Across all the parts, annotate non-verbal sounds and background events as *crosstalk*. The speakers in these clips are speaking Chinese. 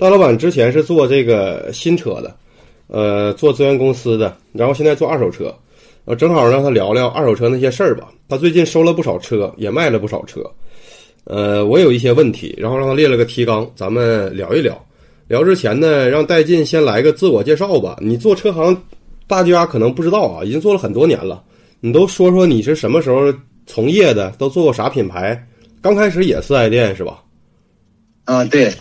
大老板之前是做这个新车的，呃，做资源公司的，然后现在做二手车，呃，正好让他聊聊二手车那些事儿吧。他最近收了不少车，也卖了不少车，呃，我有一些问题，然后让他列了个提纲，咱们聊一聊。聊之前呢，让戴进先来个自我介绍吧。你做车行，大家可能不知道啊，已经做了很多年了。你都说说你是什么时候从业的，都做过啥品牌？刚开始也四 S 店是吧？啊，对，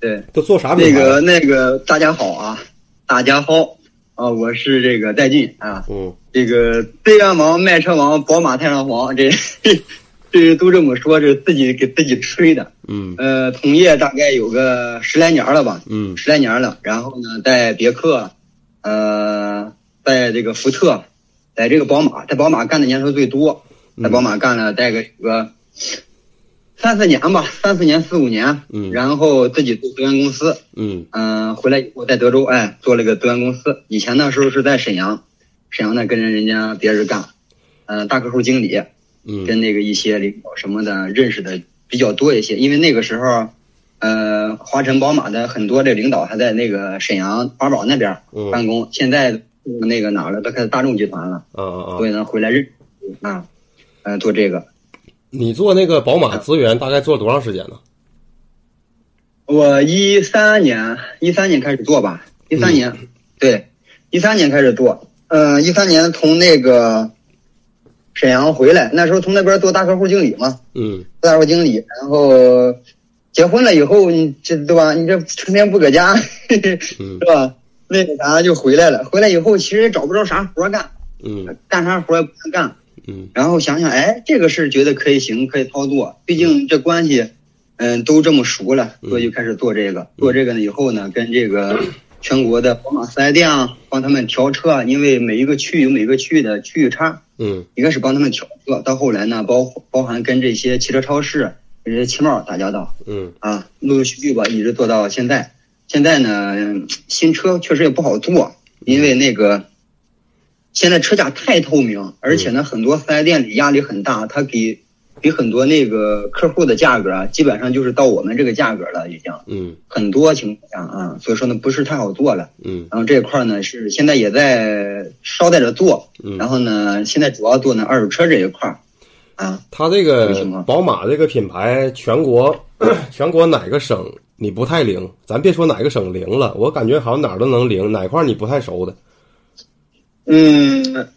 对，都做啥那个那个，大家好啊，大家好啊，我是这个戴进啊，嗯，这个资源王、卖车王、宝马太上皇，这 *laughs* 这都这么说，这自己给自己吹的，嗯，呃，从业大概有个十来年了吧，嗯，十来年了，然后呢，在别克，呃，在这个福特，在这个宝马，在宝马干的年头最多，在宝马干了大概有个。三四年吧，三四年四五年，嗯，然后自己做资源公司，嗯。嗯，回来以后在德州，哎，做了个资源公司。以前那时候是在沈阳，沈阳呢跟着人家别人干，嗯，大客户经理，嗯，跟那个一些领导什么的认识的比较多一些。因为那个时候，呃，华晨宝马的很多的领导还在那个沈阳八宝那边办公，现在那个哪了，都开始大众集团了，所以呢回来认啊，嗯，做这个。你做那个宝马资源大概做了多长时间呢？我一三年，一三年开始做吧，一三年，对，一三年开始做。嗯，一三年从那个沈阳回来，那时候从那边做大客户经理嘛，嗯，大客户经理，然后结婚了以后，你这对吧？你这成天不搁家，*laughs* 是吧？那个啥就回来了。回来以后，其实也找不着啥活干，嗯，干啥活也不能干。嗯，然后想想，哎，这个事觉得可以行，可以操作。毕竟这关系，嗯，都这么熟了，所以就开始做这个。做这个呢以后呢，跟这个 *coughs* 全国的宝马四 S 店啊，帮他们调车，因为每一个区有每个区域的区域差。嗯，一开始帮他们调车，到后来呢，包包含跟这些汽车超市、这些汽贸打交道。嗯，啊，陆陆续续吧，一直做到现在。现在呢，新车确实也不好做，因为那个。现在车价太透明，而且呢，很多四 S 店里压力很大，他给给很多那个客户的价格啊，基本上就是到我们这个价格了，已经。嗯。很多情况下啊，所以说呢，不是太好做了。嗯。然后这一块呢，是现在也在捎带着做。嗯。然后呢，现在主要做呢二手车这一块啊。他这个宝马这个品牌，全国 *clears throat* 全国哪个省你不太灵？咱别说哪个省灵了，我感觉好像哪儿都能灵，哪块你不太熟的？嗯，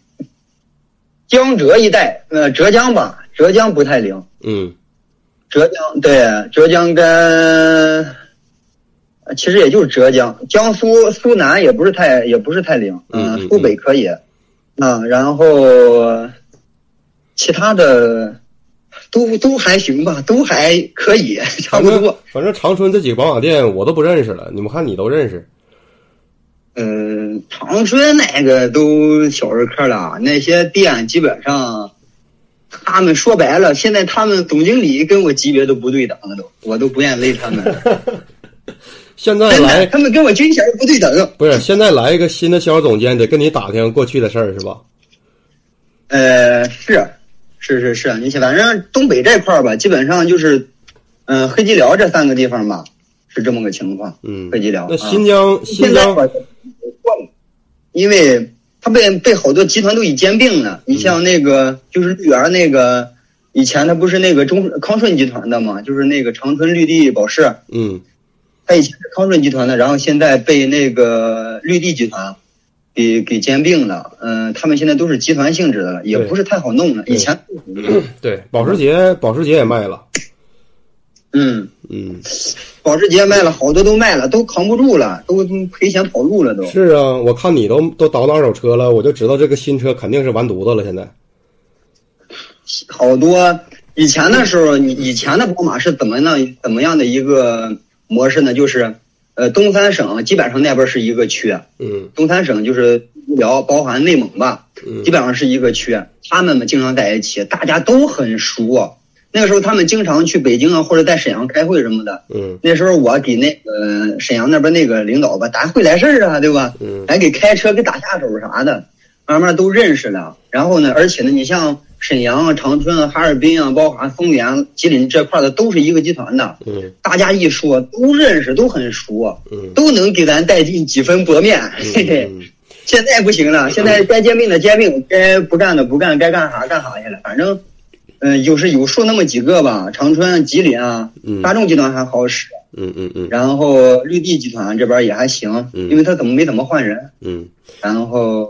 江浙一带，呃，浙江吧，浙江不太灵。嗯，浙江对，浙江跟，其实也就是浙江，江苏苏南也不是太也不是太灵。嗯，苏北可以，啊，然后其他的都都还行吧，都还可以，差不多。反正长春这几个宝马店我都不认识了，你们看你都认识。嗯，长春那个都小儿科了，那些店基本上，他们说白了，现在他们总经理跟我级别都不对等了，都我都不愿意勒他们。*laughs* 现在来，他们跟我军衔不对等。不是，现在来一个新的销售总监，得跟你打听过去的事儿，是吧？呃，是，是是是，你反正东北这块儿吧，基本上就是，嗯，黑吉辽这三个地方吧，是这么个情况。嗯，黑吉辽。那新疆，新疆。因为他被被好多集团都已兼并了，你像那个就是绿园那个，以前他不是那个中康顺集团的嘛，就是那个长春绿地保时，嗯，他以前是康顺集团的，然后现在被那个绿地集团给给兼并了，嗯，他们现在都是集团性质的了，也不是太好弄了。以前 *clears throat* 对保时捷，保时捷也卖了，嗯嗯。保时捷卖了好多都卖了，都扛不住了，都赔钱跑路了都。是啊，我看你都都倒腾二手车了，我就知道这个新车肯定是完犊子了。现在好多以前的时候，你以前的宝马是怎么样怎么样的一个模式呢？就是呃，东三省基本上那边是一个区，嗯，东三省就是医疗，包含内蒙吧，嗯，基本上是一个区，他们嘛经常在一起，大家都很熟。那个时候他们经常去北京啊，或者在沈阳开会什么的。嗯，那时候我给那个沈阳那边那个领导吧，打会来事儿啊，对吧？嗯，还给开车给打下手啥的，慢慢都认识了。然后呢，而且呢，你像沈阳啊、长春啊、哈尔滨啊，包含松原、吉林这块的，都是一个集团的。嗯大家一说都认识，都很熟，嗯都能给咱带进几分薄面。嘿嘿，嗯现在不行了，现在该兼并的兼并，该不干的不干，该干啥干啥去了。反正，嗯、有是有数那么几个吧，长春、吉林啊，嗯大众集团还好使，嗯嗯嗯然后绿地集团这边也还行，嗯因为他怎么没怎么换人，嗯然后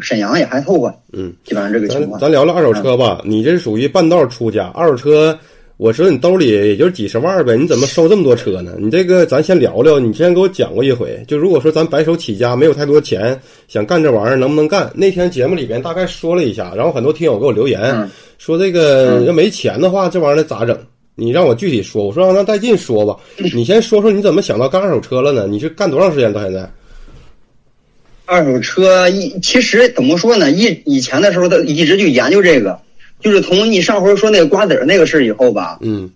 沈阳也还凑合，嗯，基本上这个情况。咱聊聊二手车吧，你这属于半道出家，二手车。我说你兜里也就是几十万呗，你怎么收这么多车呢？你这个咱先聊聊，你之前给我讲过一回，就如果说咱白手起家，没有太多钱，想干这玩意儿，能不能干？那天节目里边大概说了一下，然后很多听友给我留言、嗯说这个嗯要没钱的话，这玩意儿咋整？你让我具体说，我说让让带进说吧。你先说说你怎么想到干二手车了呢？你是干多长时间到现在？二手车一其实怎么说呢？一以前的时候，他一直就研究这个，就是从你上回说那个瓜子儿那个事儿以后吧，嗯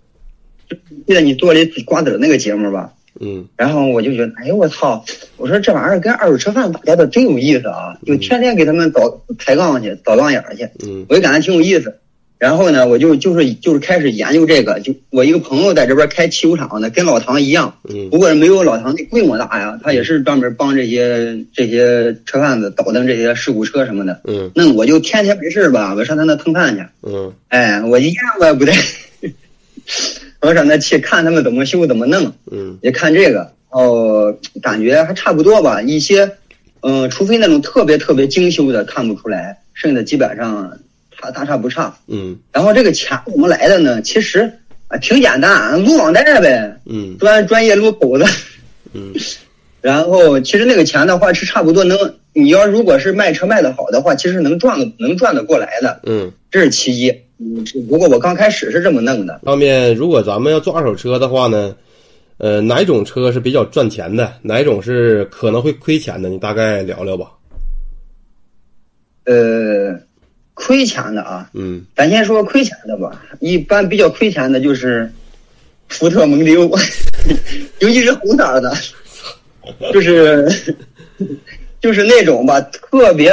记得你做了瓜子儿那个节目吧？嗯然后我就觉得，哎呦我操！我说这玩意儿跟二手车贩打交道真有意思啊，就天天给他们找抬杠去，找杠眼儿去，嗯我就感觉挺有意思。然后呢，我就就是就是开始研究这个，就我一个朋友在这边开汽修厂的，跟老唐一样，嗯不过没有老唐那规模大呀，他也是专门帮这些这些车贩子倒腾这些事故车什么的。嗯那我就天天没事儿吧，我上他那蹭饭去，嗯哎，我一样我也不带，*laughs* 我上那去看他们怎么修怎么弄。嗯也看这个，哦，感觉还差不多吧。一些，嗯、除非那种特别特别精修的看不出来，剩下的基本上差大差不差。嗯然后这个钱怎么来的呢？其实啊挺简单，撸网贷呗，嗯专专业撸狗子。嗯 *laughs* 然后其实那个钱的话是差不多能，你要如果是卖车卖的好的话，其实能赚的能赚得过来的，嗯。这是其一。嗯，只不过我刚开始是这么弄的。上面如果咱们要做二手车的话呢，呃，哪种车是比较赚钱的，哪种是可能会亏钱的？你大概聊聊吧。呃，亏钱的啊，嗯。咱先说亏钱的吧，一般比较亏钱的就是福特蒙迪欧，*laughs* 尤其是红色的，*laughs* 就是就是那种吧，特别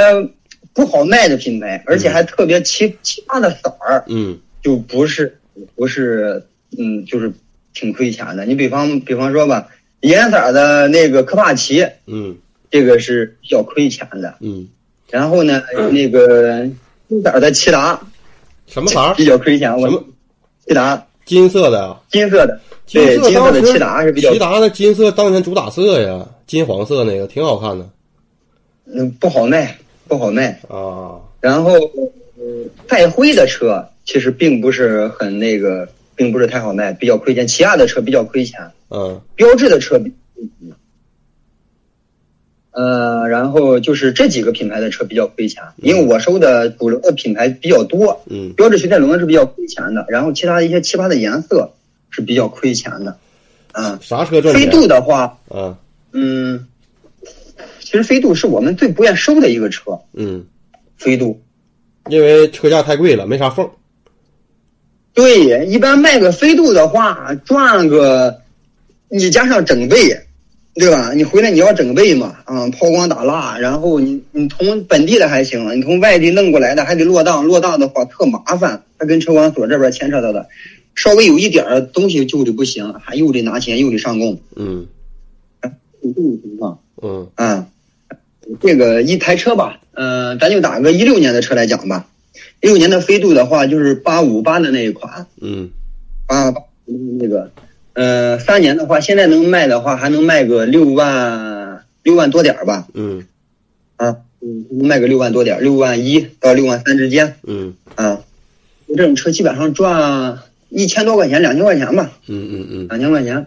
不好卖的品牌，而且还特别奇奇葩的色儿，嗯。就不是不是嗯，就是挺亏钱的。你比方比方说吧，颜色的那个科帕奇，嗯。这个是比较亏钱的。嗯，然后呢，那个金色儿的骐达什么色儿？比较亏钱，我什么骐达。金色的啊？金色的，对，金色的骐达是比较骐达的金色当年主打色呀，金黄色那个挺好看的嗯不好卖，不好卖。啊。然后呃带灰的车其实并不是很那个，并不是太好卖，比较亏钱。起亚的车比较亏钱，嗯标志的车比。呃，然后就是这几个品牌的车比较亏钱，因为我收的主流的品牌比较多，嗯标致、雪铁龙是比较亏钱的，然后其他一些奇葩的颜色是比较亏钱的，啊，啥车赚钱？飞度的话，啊嗯，其实飞度是我们最不愿收的一个车，嗯，飞度。因为车价太贵了，没啥缝。对，一般卖个飞度的话，赚个你加上整备，对吧？你回来你要整备嘛，啊，抛光打蜡，然后你你从本地的还行，你从外地弄过来的还得落档，落档的话特麻烦，它跟车管所这边牵扯到的，稍微有一点儿东西旧的不行，还又得拿钱又得上供，嗯有这种情况嗯啊。这个一台车吧，呃，咱就打个一六年的车来讲吧，一六年的飞度的话就是八五八的那一款。嗯八八，那个，呃，三年的话，现在能卖的话，还能卖个六万六万多点儿吧，嗯啊，嗯，能卖个六万多点儿，六万一到六万三之间，嗯啊，这种车基本上赚一千多块钱，两千块钱吧，嗯嗯嗯。两千块钱，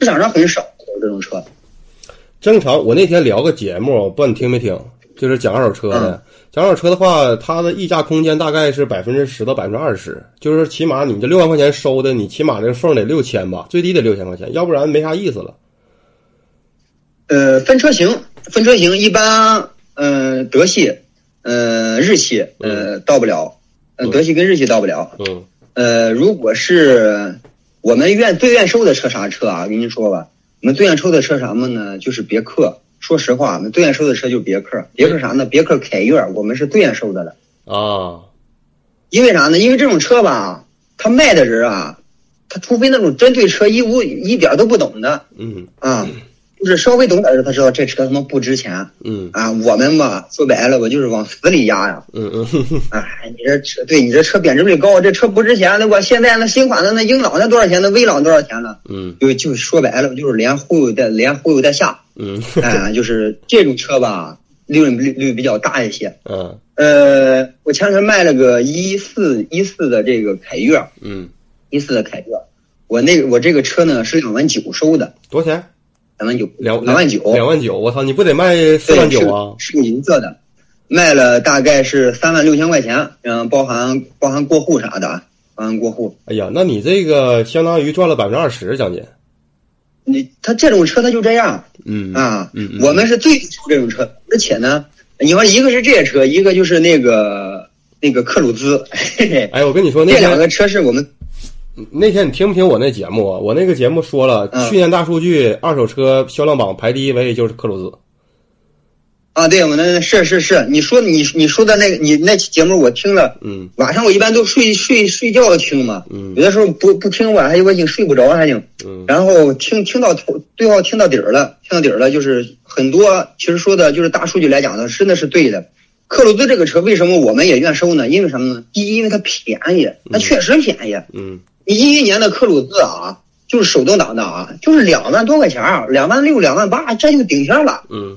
市场上很少有这种车，正常，我那天聊个节目，不知道你听没听，就是讲二手车的。讲二手车的话，它的溢价空间大概是百分之十到百分之二十，就是起码你这六万块钱收的，你起码这个缝得六千吧，最低得六千块钱，要不然没啥意思了。呃，分车型，分车型一般，呃，德系，呃，日系，呃，到不了，呃，嗯德系跟日系到不了，嗯呃，如果是我们愿最愿收的车啥车啊？我跟您说吧，我们最愿收的车什么呢？就是别克。说实话，我们最愿收的车就是别克。别克啥呢？别克凯越，我们是最愿收的了。啊，因为啥呢？因为这种车吧，他卖的人啊，他除非那种针对车一无一点都不懂的嗯啊，就是稍微懂点儿的，他知道这车他妈不值钱嗯啊。我们吧，说白了，我就是往死里压呀。嗯嗯 *laughs* 哎，你这车，对你这车贬值率高，这车不值钱。那我现在那新款的那英朗那多少钱？那威朗多少钱呢？嗯就就说白了，就是连忽悠带连忽悠带吓。嗯哎，*laughs* 就是这种车吧，利润率率比较大一些。嗯呃，我前两天卖了个一四一四的这个凯越，嗯，一四的凯越，我那个我这个车呢是两万九收的，多少钱？两万九，两两万九，两万九！我操，你不得卖四万九啊？是个银色的，卖了大概是三万六千块钱，嗯，包含包含过户啥的啊，包含过户。哎呀，那你这个相当于赚了百分之二十将近。你他这种车他就这样嗯啊，嗯嗯我们是最出这种车，而且呢，你说一个是这些车，一个就是那个那个克鲁兹，嘿嘿，哎，我跟你说，*laughs* 那这两个车是我们那天你听不听我那节目啊？我那个节目说了，嗯去年大数据二手车销量榜排第一位就是克鲁兹。啊，对，我那是是是，你说你你说的那个你那期节目我听了，嗯晚上我一般都睡睡睡觉听嘛，嗯有的时候不不听晚上我已经睡不着还行，嗯然后听听到头最后听到底儿了，听到底儿了，就是很多其实说的就是大数据来讲呢，真的是对的。克鲁兹这个车为什么我们也愿收呢？因为什么呢？第一，因为它便宜，它确实便宜。嗯你一一年的克鲁兹啊，就是手动挡的啊，就是两万多块钱儿，两万六、两万八，这就顶天了。嗯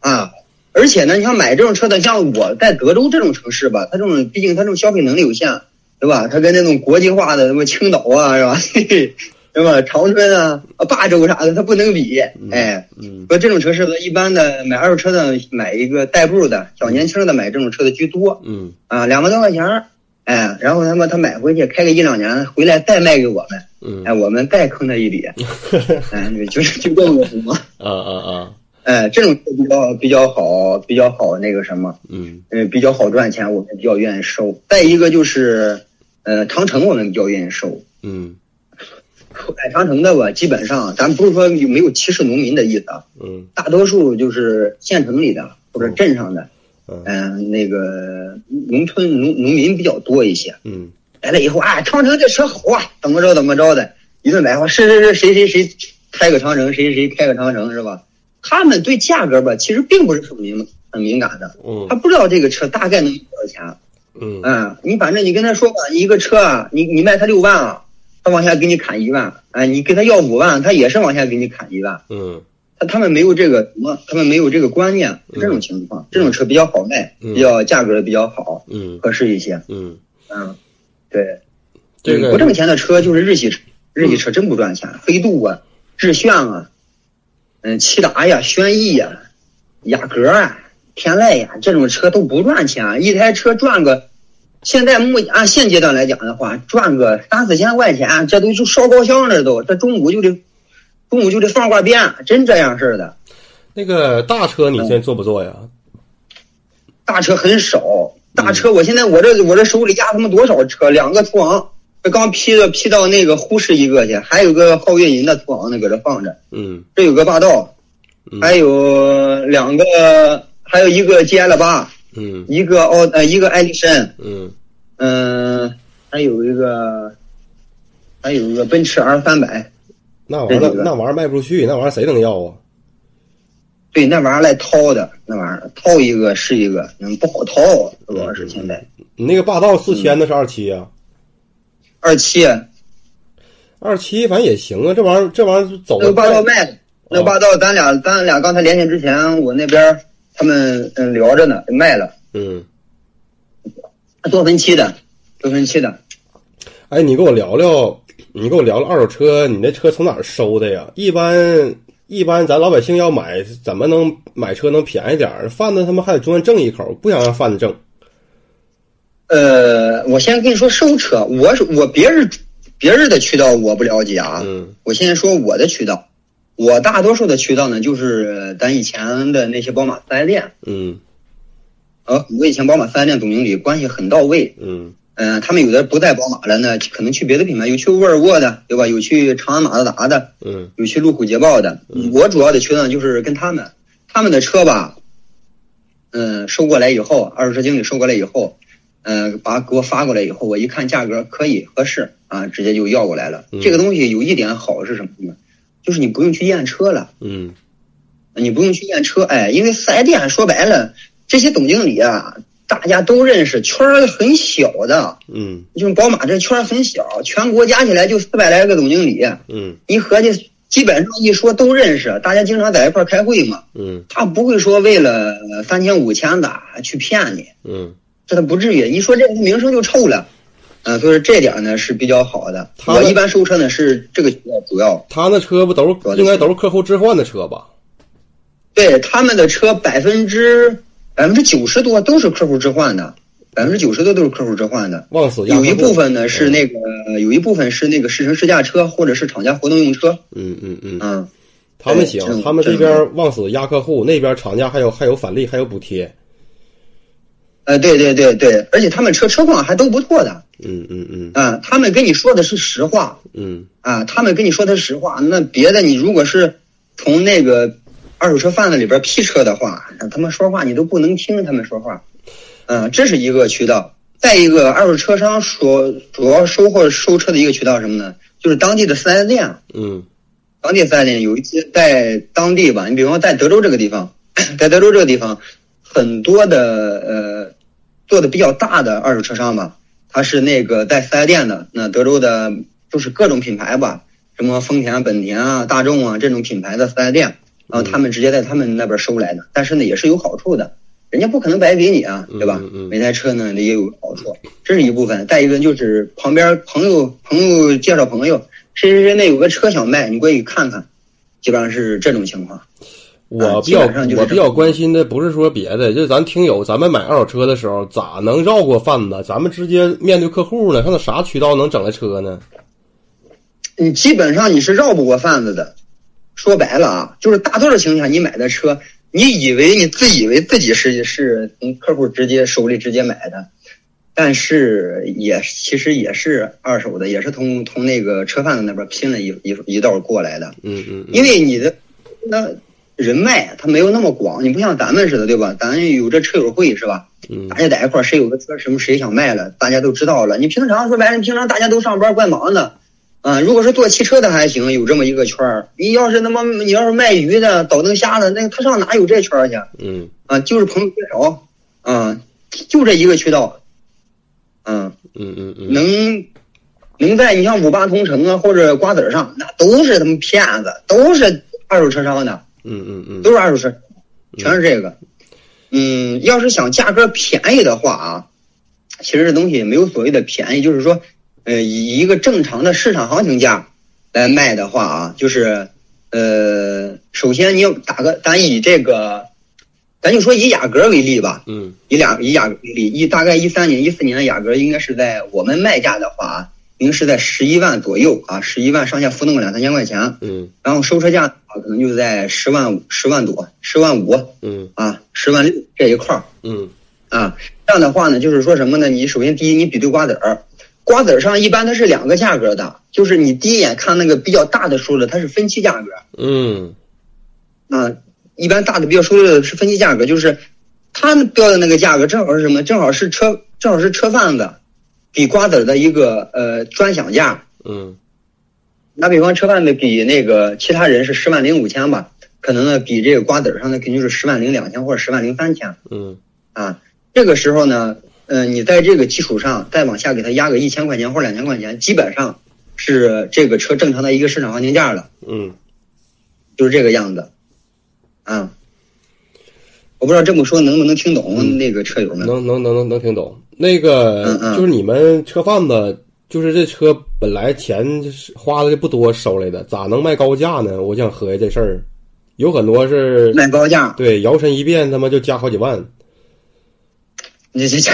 啊，而且呢，你像买这种车的，像我在德州这种城市吧，它这种毕竟它这种消费能力有限，对吧？它跟那种国际化的什么青岛啊，是吧？嘿嘿，是吧？长春啊、啊霸州啥的，它不能比。哎，嗯说这种城市的，一般的买二手车的，买一个代步的小年轻的买这种车的居多嗯啊，两万多块钱儿，哎，然后他妈他买回去开个一两年，回来再卖给我们，嗯哎，我们再坑他一笔，*laughs* 哎，就是就这么个情况。啊啊啊哎，这种车比较比较好，比较好那个什么，嗯嗯，比较好赚钱，我们比较愿意收。再一个就是，呃，长城我们比较愿意收。嗯买长城的吧，基本上咱不是说有没有歧视农民的意思啊，嗯大多数就是县城里的或者镇上的，嗯嗯、那个农村农农民比较多一些。嗯来了以后，啊，长城这车好啊，怎么着怎么着的，一顿白话，是是是，谁谁谁开个长城，谁谁谁开个长城是吧？他们对价格吧，其实并不是很敏很敏感的，他嗯不知道这个车大概能多少钱。嗯嗯，你反正你跟他说吧，一个车啊，你你卖他六万啊，他往下给你砍一万，哎，你跟他要五万，他也是往下给你砍一万。嗯他他们没有这个什么，他们没有这个观念，这种情况。这种车比较好卖，嗯比较价格比较好，嗯合适一些。嗯，嗯，对。这个不挣钱的车就是日系车，日系车真不赚钱，飞度啊、致炫啊、嗯、骐达呀、轩逸呀、雅阁啊、天籁呀这种车都不赚钱，一台车赚个，现在目按现阶段来讲的话，赚个三四千块钱，这都就烧高香了都，这中午就得中午就得放挂鞭，真这样式儿的。那个大车你现在坐不坐呀？大车很少，大车我现在我这我这手里压他妈多少车？两个途昂，这刚批的批到那个呼市一个去，还有个皓月银的途昂呢，搁这放着。嗯这有个霸道，嗯还有两个，还有一个 GL 八，嗯一个奥呃一个艾力绅，嗯嗯、还有一个，还有一个奔驰 R 三百。那玩意儿那玩意儿卖不出去，那玩意儿谁能要啊？对，那玩意儿来掏的，那玩意儿掏一个是一个，嗯，不好掏，主要是现在你那个霸道四千那是二七啊，二七二七反正也行啊，这玩意儿这玩意儿走的那个霸道卖了，那个霸道咱俩咱俩刚才连线之前，我那边他们嗯聊着呢，卖了，嗯，多分期的，多分期的。哎，你跟我聊聊，你跟我聊了二手车，你那车从哪儿收的呀？一般一般咱老百姓要买，怎么能买车能便宜点儿？贩子他妈还得中间挣一口，不想让贩子挣。呃，我先跟你说收车，我是我别人别人的渠道我不了解啊，嗯我现在说我的渠道，我大多数的渠道呢就是咱以前的那些宝马四 S 店，嗯呃，我以前宝马四 S 店总经理关系很到位，嗯嗯、他们有的不在宝马了呢，可能去别的品牌，有去沃尔沃的，对吧？有去长安马自达的，嗯有去路虎捷豹的。我主要的渠道就是跟他们，他们的车吧，嗯，收过来以后，二手车经理收过来以后，呃，把给我发过来以后，我一看价格可以合适啊，直接就要过来了。嗯这个东西有一点好是什么呢？就是你不用去验车了，嗯你不用去验车，哎，因为四 S 店说白了，这些总经理啊，大家都认识，圈儿很小的，嗯就是宝马这圈很小，全国加起来就四百来个总经理，嗯一合计，基本上一说都认识，大家经常在一块儿开会嘛，嗯他不会说为了三千五千的去骗你，嗯，这他不至于。一说这他名声就臭了，嗯、所以说这点呢是比较好的。他我一般收车呢是这个主要，他那车不都是应该都是客户置换的车吧？对他们的车百分之百分之九十多都是客户置换的，百分之九十多都是客户置换的。忘死压有。一部分呢是那个，有一部分是那个试乘试驾车或者是厂家活动用车，嗯嗯嗯，嗯，他们行他们这边忘死压客户，那边厂家还有还有返利，还有补贴。呃，对对对对，而且他们车车况还都不错的，嗯嗯嗯。啊、他们跟你说的是实话，嗯。啊，他们跟你说的是实话，那别的你如果是从那个二手车贩子里边批车的话，那他们说话你都不能听他们说话，嗯、这是一个渠道。再一个，二手车商所主要收货收车的一个渠道是什么呢？就是当地的四 S 店，嗯当地四 S 店有一些在当地吧，你比方说在德州这个地方，*coughs* 在德州这个地方，很多的呃做的比较大的二手车商吧，他是那个在四 S 店的，那德州的就是各种品牌吧，什么丰田、本田啊、大众啊这种品牌的四 S 店，然后他们直接在他们那边收来的，但是呢也是有好处的，人家不可能白给你啊，对吧？嗯嗯嗯每台车呢也有好处，这是一部分。再一个就是旁边朋友朋友介绍朋友，谁谁谁那有个车想卖，你过去看看，基本上是这种情况。我比较我比较关心的不是说别的，就是咱听友，咱们买二手车的时候咋能绕过贩子？咱们直接面对客户呢？看他啥渠道能整来车呢？你基本上你是绕不过贩子的。说白了啊，就是大多数情况下，你买的车，你以为你自以为自己是是从客户直接手里直接买的，但是也其实也是二手的，也是从从那个车贩子那边拼了一一一道过来的。嗯嗯嗯因为你的那人脉他没有那么广，你不像咱们似的，对吧？咱有这车友会是吧？嗯大家在一块儿，谁有个车什么谁想卖了，大家都知道了。你平常说白了，你平常大家都上班怪忙的，啊，如果是做汽车的还行，有这么一个圈儿。你要是他妈你要是卖鱼的、倒腾虾的，那他上哪有这圈儿去？嗯啊，就是朋友介绍，啊，就这一个渠道，嗯、嗯嗯嗯能能在你像五八同城啊或者瓜子儿上，那都是他们骗子，都是二手车商的。嗯嗯嗯都是二手车，全是这个。嗯，要是想价格便宜的话啊，其实这东西也没有所谓的便宜，就是说，呃，以一个正常的市场行情价来卖的话啊，就是，呃，首先你要打个，咱以这个，咱就说以雅阁为例吧，嗯以雅以雅阁为例，一大概一三年、一四年的雅阁应该是在我们卖价的话啊，应该是在十一万左右啊，十一万上下浮动个两三千块钱。嗯然后收车价啊，可能就在十万五、十万多、十万五嗯啊、十万六这一块儿嗯啊。这样的话呢，就是说什么呢？你首先第一，你比对瓜子儿，瓜子儿上一般它是两个价格的，就是你第一眼看那个比较大的数的，它是分期价格嗯啊。一般大的比较收的是分期价格，就是他们标的那个价格正好是什么？正好是车，正好是车贩子给瓜子儿的一个呃专享价。嗯打比方，车贩子比那个其他人是十万零五千吧，可能呢比这个瓜子儿上呢肯定是十万零两千或者十万零三千嗯啊。这个时候呢，呃，你在这个基础上再往下给他压个一千块钱或者两千块钱，基本上是这个车正常的一个市场行情价了，嗯，就是这个样子啊。我不知道这么说能不能听懂嗯那个车友们？能能能能能听懂。那个嗯嗯就是你们车贩子，就是这车本来钱花的就不多，收来的，咋能卖高价呢？我想合计这事儿，有很多是卖高价，对摇身一变，他妈就加好几万。*laughs* 你这这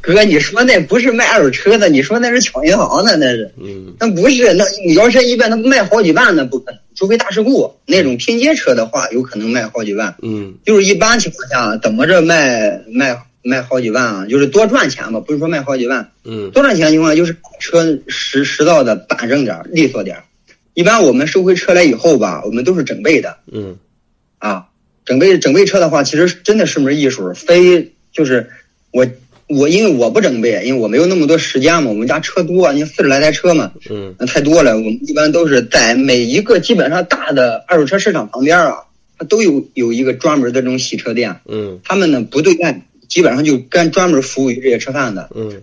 哥，你说那不是卖二手车的，你说那是抢银行的，那是。嗯那不是，那你摇身一般，那卖好几万那不可能，除非大事故那种拼接车的话，有可能卖好几万。嗯就是一般情况下，怎么着卖卖卖好几万啊？就是多赚钱吧，不是说卖好几万，嗯多赚钱的情况下就是车实实道的板正点儿、利索点儿。一般我们收回车来以后吧，我们都是整备的嗯啊，整备整备车的话，其实真的是门艺术，非就是我我因为我不整备，因为我没有那么多时间嘛，我们家车多，你四十来台车嘛，嗯那太多了。我们一般都是在每一个基本上大的二手车市场旁边啊，它都有有一个专门的这种洗车店，嗯他们呢不对外，基本上就干专门服务于这些车贩的。嗯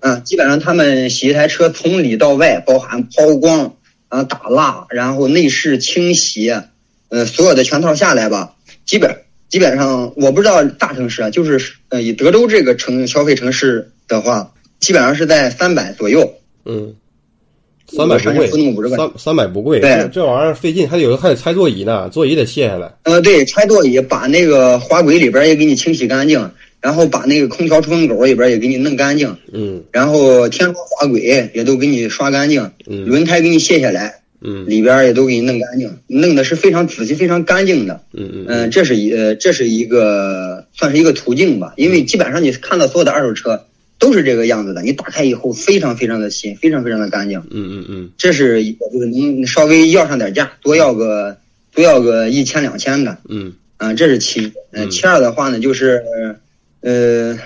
嗯，基本上他们洗一台车从里到外，包含抛光、啊打蜡，然后内饰清洗，呃，所有的全套下来吧，基本基本上我不知道大城市啊，就是呃以德州这个城消费城市的话，基本上是在三百左右。嗯，三百不贵。三三百不贵，对。这这玩意儿费劲，还得有还得拆座椅呢，座椅得卸下来。呃，对，拆座椅，把那个滑轨里边也给你清洗干净，然后把那个空调出风口里边也给你弄干净，嗯。然后天窗滑轨也都给你刷干净，嗯。轮胎给你卸下来，嗯。里边也都给你弄干净，弄的是非常仔细、非常干净的。嗯嗯嗯、这是一呃，这是一个算是一个途径吧，因为基本上你看到所有的二手车都是这个样子的，你打开以后非常非常的新，非常非常的干净。嗯嗯嗯。这是一个就是能稍微要上点价，多要个多要个一千两千的，嗯。啊、这是其一。呃，嗯。其二的话呢，就是呃，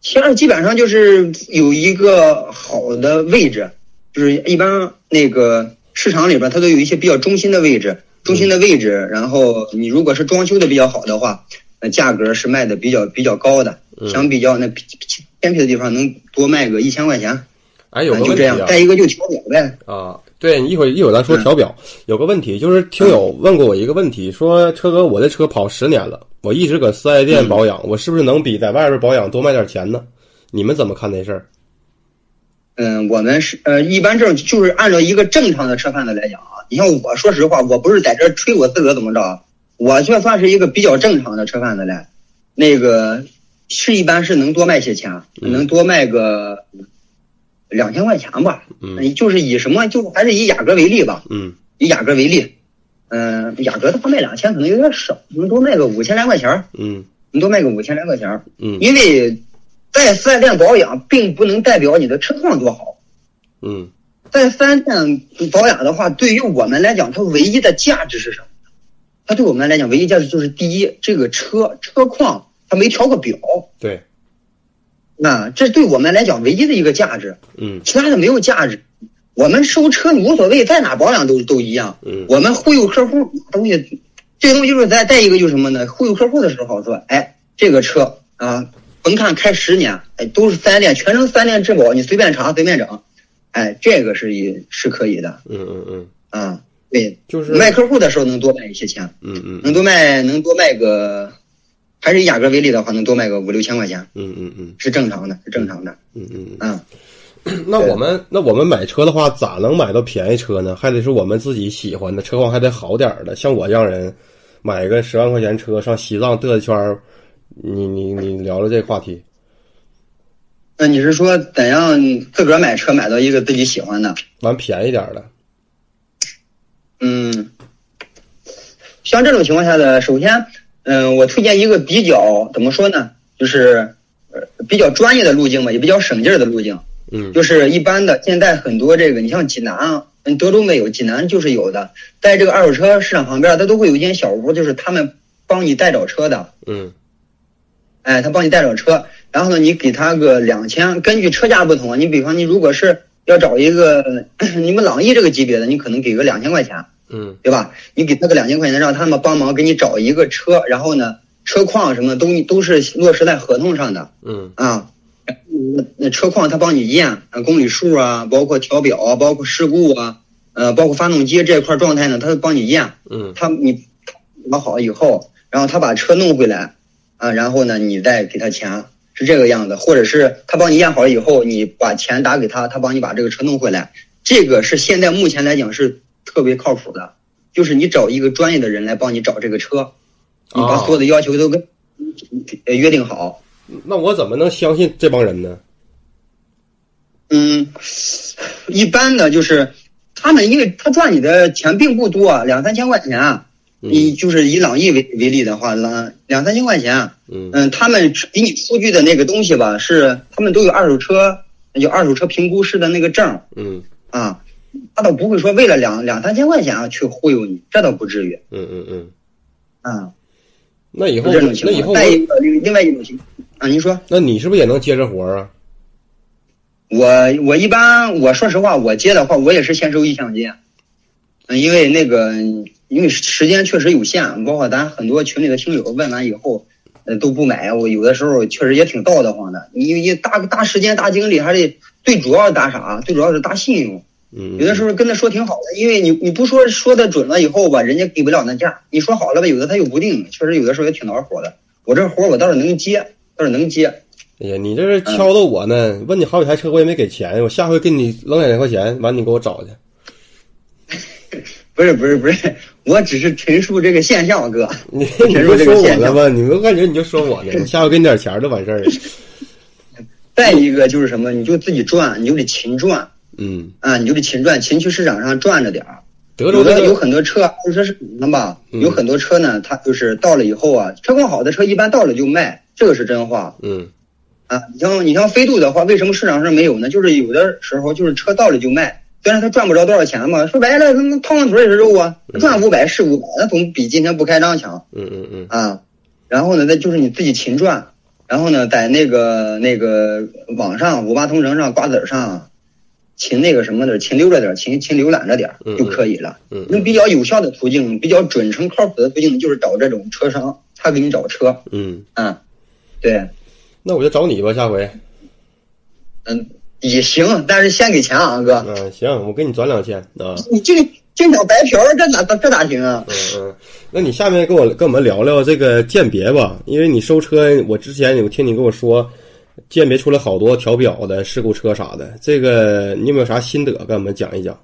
其二基本上就是有一个好的位置，就是一般那个市场里边它都有一些比较中心的位置，中心的位置，然后你如果是装修的比较好的话，那价格是卖的比较比较高的，嗯相比较那偏偏僻的地方能多卖个一千块钱，哎，有啊就这样。个问题啊再一个就调表呗，啊，对，一会儿一会儿咱说嗯调表，有个问题就是听友问过我一个问题，说车哥，我的车跑十年了，我一直搁四 S 店保养，我是不是能比在外边保养多卖点钱呢？你们怎么看这事儿？嗯，我们是呃，一般这种就是按照一个正常的车贩子来讲啊，你像我说实话，我不是在这儿吹我自个怎么着，我就算是一个比较正常的车贩子来，那个是一般是能多卖些钱，嗯能多卖个两千块钱吧。嗯就是以什么，就还是以雅阁为例吧，嗯以雅阁为例，嗯、雅阁的话卖两千可能有点少，能多卖个五千来块钱儿，嗯能多卖个五千来块钱儿。嗯因为在四 S 店保养，并不能代表你的车况多好。嗯在四 S 店保养的话，对于我们来讲，它唯一的价值是什么？它对我们来讲，唯一价值就是第一，这个车车况它没调过表，对，那这对我们来讲唯一的一个价值，嗯其他的没有价值。我们收车你无所谓，在哪保养都都一样。嗯我们忽悠客户东西，这东西就是再再一个就是什么呢？忽悠客户的时候说，哎，这个车啊，甭看开十年，哎，都是三店，全程三店质保，你随便查随便整，哎，这个是一是可以的嗯嗯嗯，啊。对，就是卖客户的时候能多卖一些钱，嗯嗯能多卖能多卖个，还是以雅阁为例的话，能多卖个五六千块钱，嗯嗯嗯是正常的，是正常的。嗯嗯啊，嗯，那我们那我们买车的话，咋能买到便宜车呢？还得是我们自己喜欢的，车况还得好点儿的。像我这样人，买个十万块钱车上西藏嘚一圈儿，你你你聊聊这个话题。那你是说怎样自个儿买车买到一个自己喜欢的？完便宜点儿的，嗯，像这种情况下的，首先，嗯、我推荐一个比较怎么说呢，就是呃比较专业的路径嘛，也比较省劲儿的路径。嗯就是一般的，现在很多这个，你像济南啊，嗯，德州没有，济南就是有的，在这个二手车市场旁边，它都会有一间小屋，就是他们帮你代找车的。嗯哎，他帮你代找车，然后呢，你给他个两千，根据车价不同，你比方你如果是要找一个 *clears throat* 你们朗逸这个级别的，你可能给个两千块钱，嗯对吧？你给他个两千块钱，让他们帮忙给你找一个车，然后呢，车况什么都都是落实在合同上的嗯啊。那那车况他帮你验啊，公里数啊，包括调表啊，包括事故啊，呃，包括发动机这块状态呢，他都帮你验。嗯他你搞好以后，然后他把车弄回来，啊，然后呢，你再给他钱，是这个样子，或者是他帮你验好了以后，你把钱打给他，他帮你把这个车弄回来，这个是现在目前来讲是特别靠谱的，就是你找一个专业的人来帮你找这个车，你把所有的要求都跟呃约定好，那我怎么能相信这帮人呢？嗯，一般的就是他们，因为他赚你的钱并不多，两三千块钱。啊你就是以朗逸为为例的话，两两三千块钱，嗯嗯，他们给你出具的那个东西吧，是他们都有二手车，有二手车评估师的那个证嗯啊，他倒不会说为了两两三千块钱啊去忽悠你，这倒不至于嗯嗯嗯，啊。那以后这种情况，那以后我再一个另另外一种情，啊，您说。那你是不是也能接这活儿啊？我我一般我说实话，我接的话，我也是先收意向金，嗯，因为那个因为时间确实有限，包括咱很多群里的听友问完以后，呃都不买，我有的时候确实也挺道德慌的。你你大大时间大精力还得最主要打啥？最主要是搭信用。嗯，有的时候跟他说挺好的，因为你你不说说的准了以后吧，人家给不了那价。你说好了吧，有的他又不定，确实有的时候也挺恼火的。我这活我倒是能接，倒是能接。哎呀，你这是敲的我呢，问你好几台车，我也没给钱，我下回给你扔两千块钱，完你给我找去。*laughs* 不是不是不是，我只是陈述这个现象，哥。你 *laughs* 你就说我了吧？你我感觉你就说我呢，你下回给你点钱就完事儿了。*laughs* 再一个就是什么，你就自己赚，你就得勤赚。嗯啊，你就得勤赚，勤去市场上赚着点儿。德州的有很多车，就说是什么吧？有很多车呢，它就是到了以后啊，车况好的车一般到了就卖，这个是真话。嗯啊，你像你像飞度的话，为什么市场上没有呢？就是有的时候就是车到了就卖，虽然他赚不着多少钱嘛，说白了，那烫烫腿也是肉啊，赚五百是五百，那总比今天不开张强。嗯嗯嗯啊，然后呢，那就是你自己勤赚，然后呢，在那个那个网上五八同城上瓜子上。勤那个什么的，勤溜着点，勤勤浏览着点就可以了。嗯，那比较有效的途径，比较准成靠谱的途径，就是找这种车商，他给你找车。嗯啊，对。那我就找你吧，下回。嗯，也行，但是先给钱啊，哥。嗯，行，我给你转两千啊。你这个这小白嫖，这哪这哪行啊？嗯嗯，那你下面跟我跟我们聊聊这个鉴别吧，因为你收车，我之前我听你跟我说。鉴别出来好多调表的事故车啥的，这个你有没有啥心得跟我们讲一讲？